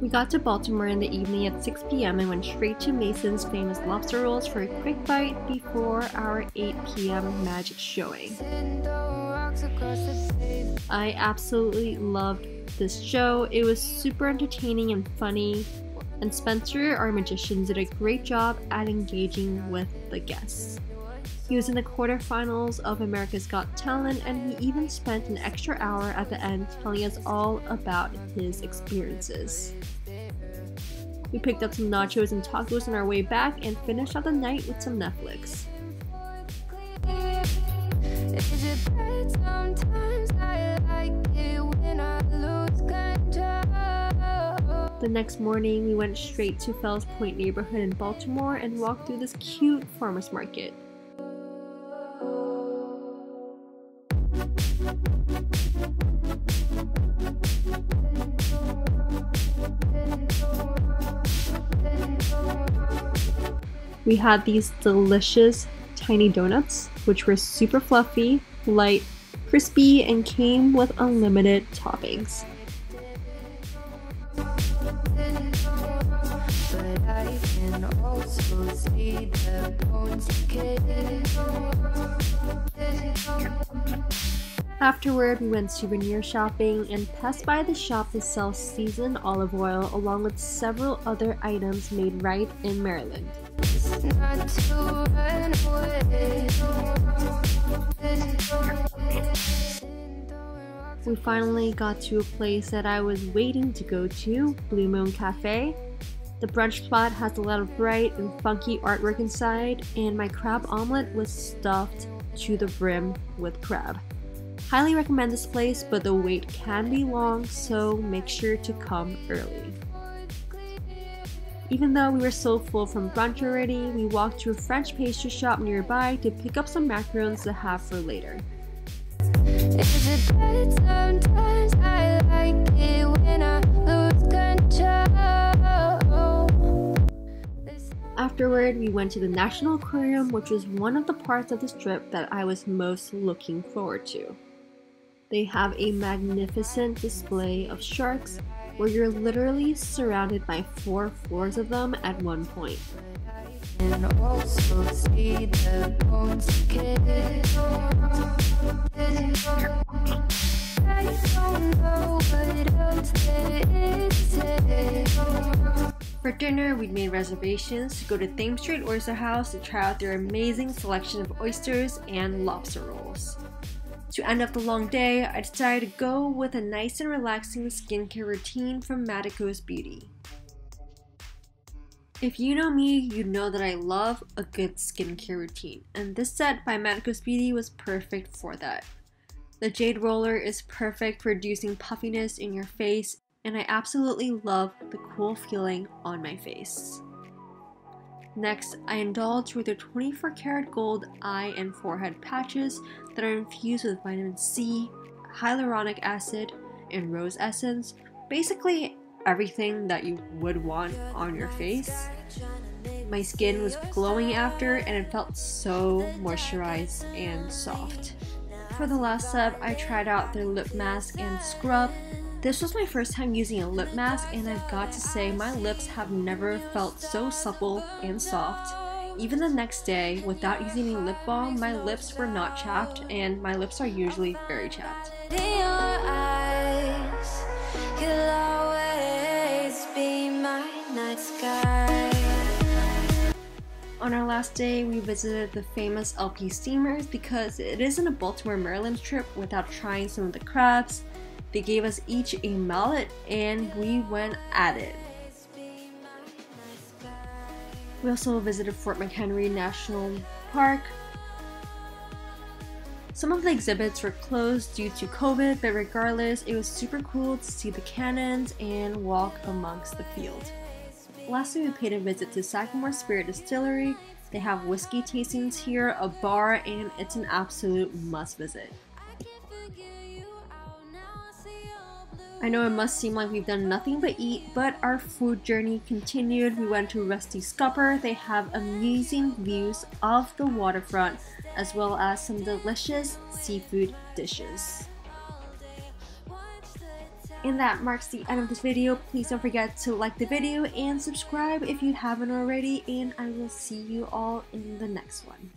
We got to Baltimore in the evening at 6 p.m. and went straight to Mason's famous lobster rolls for a quick bite before our 8 p.m. magic showing. I absolutely loved this show. It was super entertaining and funny, and Spencer, our magician, did a great job at engaging with the guests. He was in the quarterfinals of America's Got Talent, and he even spent an extra hour at the end telling us all about his experiences. We picked up some nachos and tacos on our way back and finished out the night with some Netflix. The next morning, we went straight to Fells Point neighborhood in Baltimore and walked through this cute farmer's market. We had these delicious tiny donuts, which were super fluffy, light, crispy, and came with unlimited toppings. Afterward, we went souvenir shopping and passed by the shop that sells seasoned olive oil along with several other items made right in Maryland. We finally got to a place that I was waiting to go to, Blue Moon Cafe. The brunch spot has a lot of bright and funky artwork inside, and my crab omelet was stuffed to the brim with crab. Highly recommend this place, but the wait can be long, so make sure to come early. Even though we were so full from brunch already, we walked to a French pastry shop nearby to pick up some macarons to have for later. Afterward, we went to the National Aquarium, which was one of the parts of this trip that I was most looking forward to. They have a magnificent display of sharks, where you're literally surrounded by four floors of them at one point. For dinner, we made reservations to go to Thames Street Oyster House to try out their amazing selection of oysters and lobster rolls. To end up the long day, I decided to go with a nice and relaxing skincare routine from Matykos Beauty. If you know me, you know that I love a good skincare routine, and this set by Matykos Beauty was perfect for that. The Jade Roller is perfect for reducing puffiness in your face, and I absolutely love the cool feeling on my face. Next, I indulge with their 24 karat gold eye and forehead patches that are infused with vitamin C, hyaluronic acid, and rose essence. Basically, everything that you would want on your face. My skin was glowing after and it felt so moisturized and soft. For the last step, I tried out their lip mask and scrub this was my first time using a lip mask and I've got to say my lips have never felt so supple and soft. Even the next day, without using any lip balm, my lips were not chapped and my lips are usually very chapped. On our last day, we visited the famous LP Steamers because it isn't a Baltimore, Maryland trip without trying some of the crabs, they gave us each a mallet and we went at it. We also visited Fort McHenry National Park. Some of the exhibits were closed due to COVID, but regardless, it was super cool to see the cannons and walk amongst the field. Lastly, we paid a visit to Sagamore Spirit Distillery. They have whiskey tastings here, a bar, and it's an absolute must visit. I know it must seem like we've done nothing but eat, but our food journey continued. We went to Rusty Scupper. They have amazing views of the waterfront as well as some delicious seafood dishes. And that marks the end of this video. Please don't forget to like the video and subscribe if you haven't already. And I will see you all in the next one.